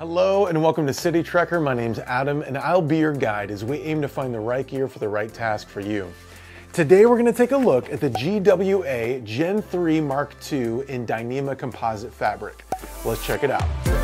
Hello and welcome to City Trekker. My name's Adam and I'll be your guide as we aim to find the right gear for the right task for you. Today we're going to take a look at the GWA Gen 3 Mark II in Dyneema composite fabric. Let's check it out.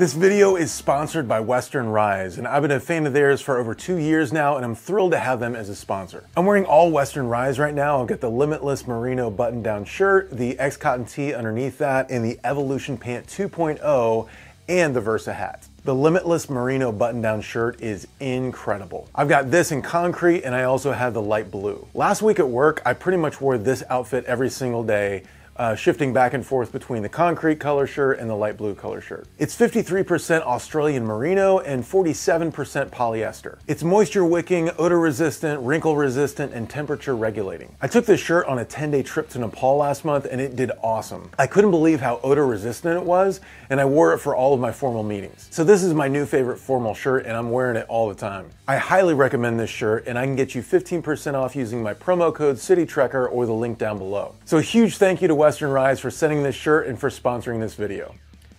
This video is sponsored by Western Rise, and I've been a fan of theirs for over two years now, and I'm thrilled to have them as a sponsor. I'm wearing all Western Rise right now. I've got the Limitless Merino button-down shirt, the X Cotton tee underneath that, and the Evolution Pant 2.0, and the Versa hat. The Limitless Merino button-down shirt is incredible. I've got this in concrete, and I also have the light blue. Last week at work, I pretty much wore this outfit every single day, uh, shifting back and forth between the concrete color shirt and the light blue color shirt. It's 53% Australian merino and 47% polyester. It's moisture wicking, odor resistant, wrinkle resistant, and temperature regulating. I took this shirt on a 10 day trip to Nepal last month and it did awesome. I couldn't believe how odor resistant it was and I wore it for all of my formal meetings. So this is my new favorite formal shirt and I'm wearing it all the time. I highly recommend this shirt and I can get you 15% off using my promo code CityTrekker or the link down below. So a huge thank you to West Western Rise for sending this shirt and for sponsoring this video.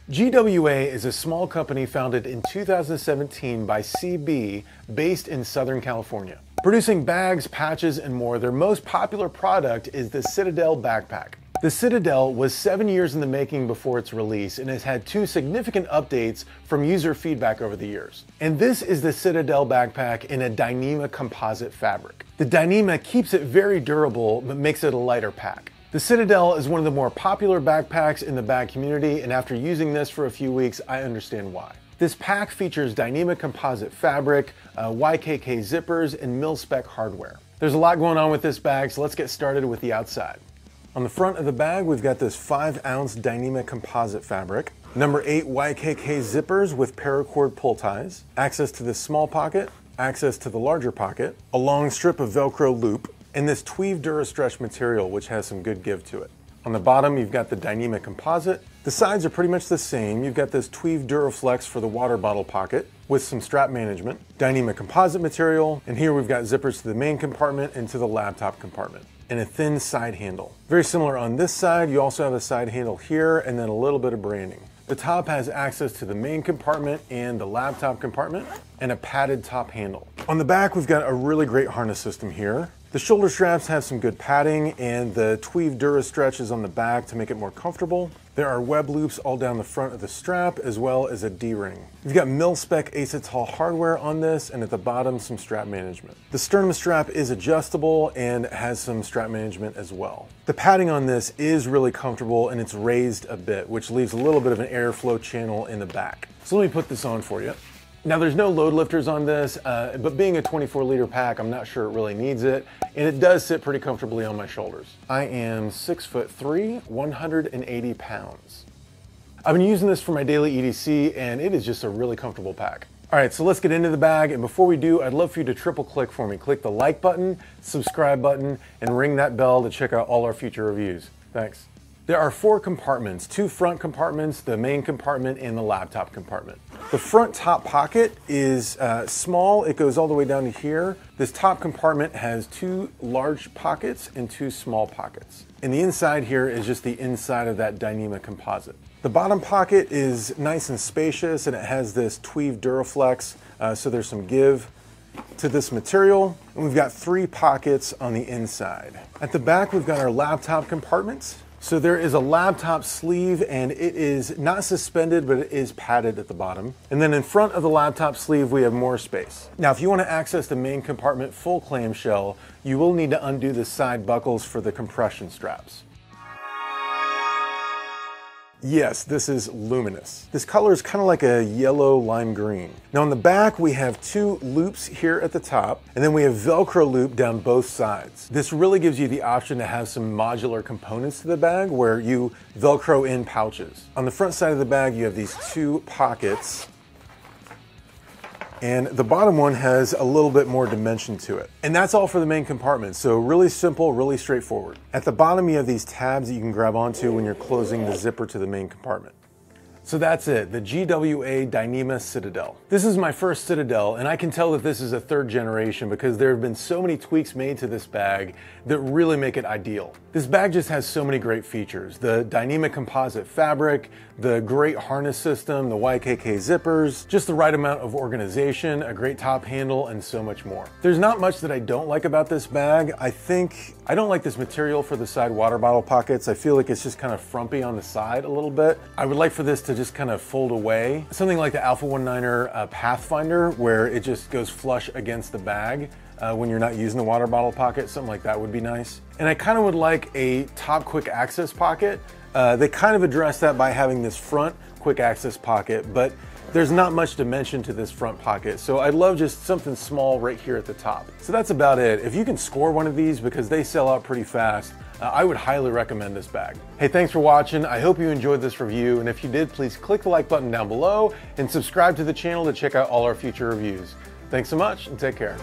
GWA is a small company founded in 2017 by CB based in Southern California. Producing bags, patches, and more, their most popular product is the Citadel backpack. The Citadel was seven years in the making before its release and has had two significant updates from user feedback over the years. And this is the Citadel backpack in a Dyneema composite fabric. The Dyneema keeps it very durable but makes it a lighter pack. The Citadel is one of the more popular backpacks in the bag community, and after using this for a few weeks, I understand why. This pack features Dyneema composite fabric, uh, YKK zippers, and mil-spec hardware. There's a lot going on with this bag, so let's get started with the outside. On the front of the bag, we've got this 5 ounce Dyneema composite fabric, number 8 YKK zippers with paracord pull ties, access to this small pocket, access to the larger pocket, a long strip of Velcro loop, and this Tweave Durastretch material, which has some good give to it. On the bottom, you've got the Dyneema composite. The sides are pretty much the same. You've got this Tweave Duraflex for the water bottle pocket with some strap management, Dyneema composite material, and here we've got zippers to the main compartment and to the laptop compartment, and a thin side handle. Very similar on this side, you also have a side handle here and then a little bit of branding. The top has access to the main compartment and the laptop compartment, and a padded top handle. On the back, we've got a really great harness system here. The shoulder straps have some good padding and the Tweave Durastretch is on the back to make it more comfortable. There are web loops all down the front of the strap as well as a D-ring. You've got mil-spec Acetal hardware on this and at the bottom some strap management. The sternum strap is adjustable and has some strap management as well. The padding on this is really comfortable and it's raised a bit which leaves a little bit of an airflow channel in the back. So let me put this on for you. Now there's no load lifters on this, uh, but being a 24 liter pack, I'm not sure it really needs it. And it does sit pretty comfortably on my shoulders. I am six foot three, 180 pounds. I've been using this for my daily EDC and it is just a really comfortable pack. All right, so let's get into the bag. And before we do, I'd love for you to triple click for me. Click the like button, subscribe button, and ring that bell to check out all our future reviews. Thanks. There are four compartments, two front compartments, the main compartment, and the laptop compartment. The front top pocket is uh, small, it goes all the way down to here. This top compartment has two large pockets and two small pockets. And the inside here is just the inside of that Dyneema composite. The bottom pocket is nice and spacious and it has this Tweave Duraflex, uh, so there's some give to this material. And we've got three pockets on the inside. At the back, we've got our laptop compartments. So there is a laptop sleeve and it is not suspended, but it is padded at the bottom. And then in front of the laptop sleeve, we have more space. Now, if you want to access the main compartment full clamshell, you will need to undo the side buckles for the compression straps. Yes, this is luminous. This color is kind of like a yellow lime green. Now on the back, we have two loops here at the top, and then we have Velcro loop down both sides. This really gives you the option to have some modular components to the bag where you Velcro in pouches. On the front side of the bag, you have these two pockets and the bottom one has a little bit more dimension to it. And that's all for the main compartment. So really simple, really straightforward. At the bottom, you have these tabs that you can grab onto when you're closing the zipper to the main compartment. So that's it, the GWA Dyneema Citadel. This is my first Citadel, and I can tell that this is a third generation because there have been so many tweaks made to this bag that really make it ideal. This bag just has so many great features. The Dyneema composite fabric, the great harness system, the YKK zippers, just the right amount of organization, a great top handle, and so much more. There's not much that I don't like about this bag. I think I don't like this material for the side water bottle pockets. I feel like it's just kind of frumpy on the side a little bit. I would like for this to just kind of fold away. Something like the Alpha 19er uh, Pathfinder where it just goes flush against the bag. Uh, when you're not using the water bottle pocket, something like that would be nice. And I kind of would like a top quick access pocket. Uh, they kind of address that by having this front quick access pocket, but there's not much dimension to this front pocket, so I'd love just something small right here at the top. So that's about it. If you can score one of these, because they sell out pretty fast, Uh, I would highly recommend this bag. Hey, thanks for watching. I hope you enjoyed this review, and if you did, please click the like button down below and subscribe to the channel to check out all our future reviews. Thanks so much, and take care.